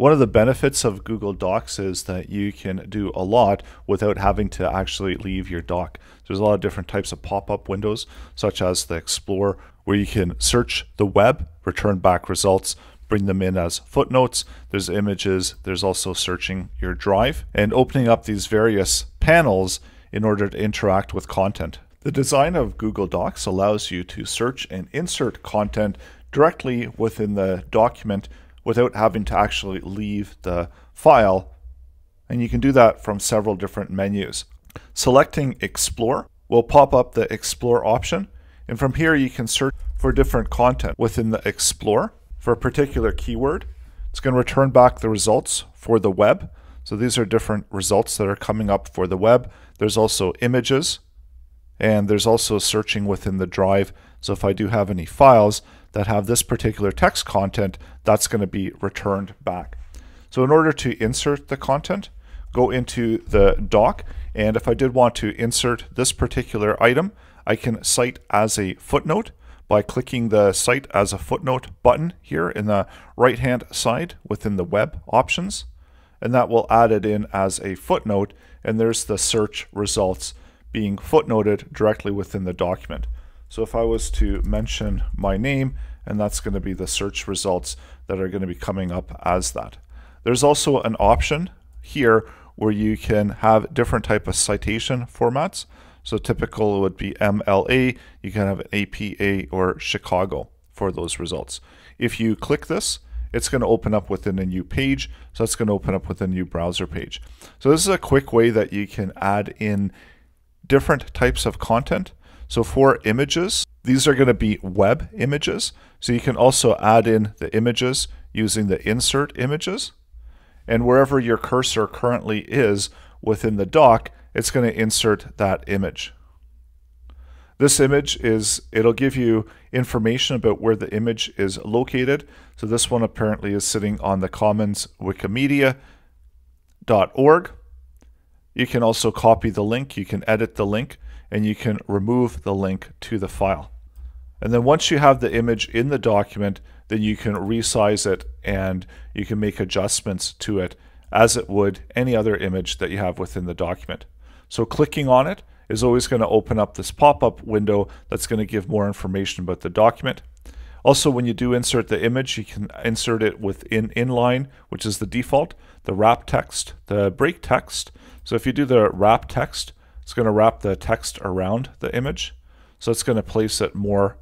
One of the benefits of Google Docs is that you can do a lot without having to actually leave your doc. There's a lot of different types of pop-up windows, such as the Explorer, where you can search the web, return back results, bring them in as footnotes. There's images. There's also searching your drive and opening up these various panels in order to interact with content. The design of Google Docs allows you to search and insert content directly within the document without having to actually leave the file. And you can do that from several different menus. Selecting Explore will pop up the Explore option. And from here, you can search for different content within the Explore for a particular keyword. It's going to return back the results for the web. So these are different results that are coming up for the web. There's also images, and there's also searching within the drive. So if I do have any files, that have this particular text content, that's going to be returned back. So in order to insert the content, go into the doc, and if I did want to insert this particular item, I can cite as a footnote by clicking the cite as a footnote button here in the right hand side within the web options and that will add it in as a footnote and there's the search results being footnoted directly within the document. So if I was to mention my name, and that's going to be the search results that are going to be coming up as that. There's also an option here where you can have different type of citation formats. So typical would be MLA, you can have APA or Chicago for those results. If you click this, it's going to open up within a new page. So it's going to open up with a new browser page. So this is a quick way that you can add in different types of content so for images, these are going to be web images. So you can also add in the images using the insert images. And wherever your cursor currently is within the doc, it's going to insert that image. This image is, it'll give you information about where the image is located. So this one apparently is sitting on the commons wikimedia.org. You can also copy the link, you can edit the link and you can remove the link to the file. And then once you have the image in the document, then you can resize it and you can make adjustments to it as it would any other image that you have within the document. So clicking on it is always going to open up this pop-up window that's going to give more information about the document. Also, when you do insert the image, you can insert it within inline, which is the default, the wrap text, the break text. So if you do the wrap text, it's going to wrap the text around the image. So it's going to place it more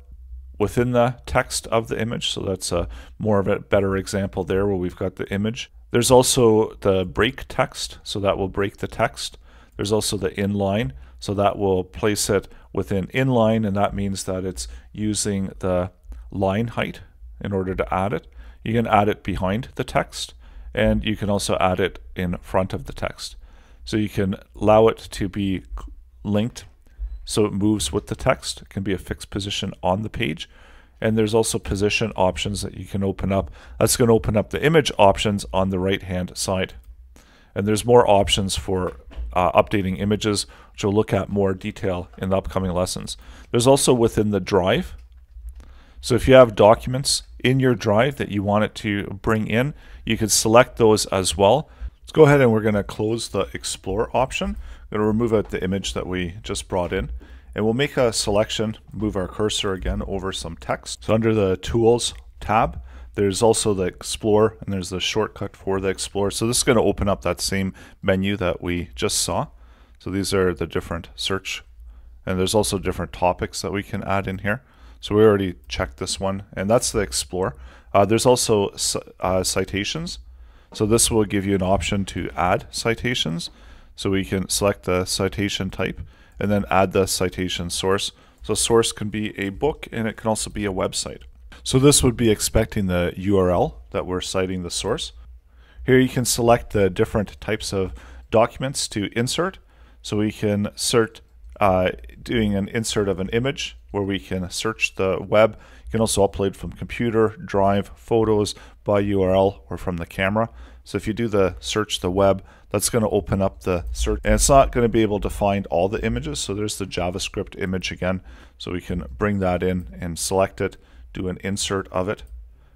within the text of the image. So that's a more of a better example there where we've got the image. There's also the break text, so that will break the text. There's also the inline, so that will place it within inline, and that means that it's using the line height in order to add it. You can add it behind the text, and you can also add it in front of the text. So you can allow it to be linked so it moves with the text. It can be a fixed position on the page. And there's also position options that you can open up. That's going to open up the image options on the right hand side. And there's more options for uh, updating images, which we'll look at more detail in the upcoming lessons. There's also within the drive. So if you have documents in your drive that you want it to bring in, you can select those as well. Let's go ahead and we're going to close the Explore option. I'm going to remove out the image that we just brought in. And we'll make a selection, move our cursor again over some text. So under the Tools tab, there's also the Explore, and there's the shortcut for the Explore. So this is going to open up that same menu that we just saw. So these are the different search, and there's also different topics that we can add in here. So we already checked this one, and that's the Explore. Uh, there's also uh, citations. So this will give you an option to add citations. So we can select the citation type and then add the citation source. So source can be a book and it can also be a website. So this would be expecting the URL that we're citing the source. Here you can select the different types of documents to insert. So we can insert uh, doing an insert of an image where we can search the web. You can also upload from computer, drive, photos by URL or from the camera. So if you do the search the web, that's going to open up the search and it's not going to be able to find all the images. So there's the JavaScript image again. So we can bring that in and select it, do an insert of it.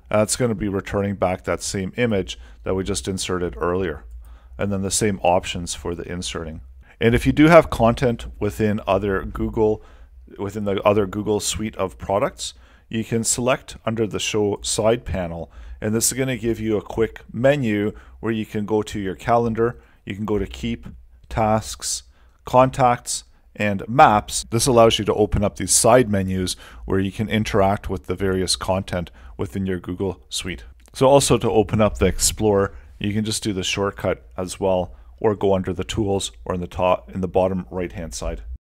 That's going to be returning back that same image that we just inserted earlier. And then the same options for the inserting. And if you do have content within other Google, within the other Google suite of products, you can select under the show side panel and this is going to give you a quick menu where you can go to your calendar, you can go to keep, tasks, contacts, and maps. This allows you to open up these side menus where you can interact with the various content within your Google Suite. So also to open up the Explorer, you can just do the shortcut as well or go under the tools or in the top in the bottom right hand side.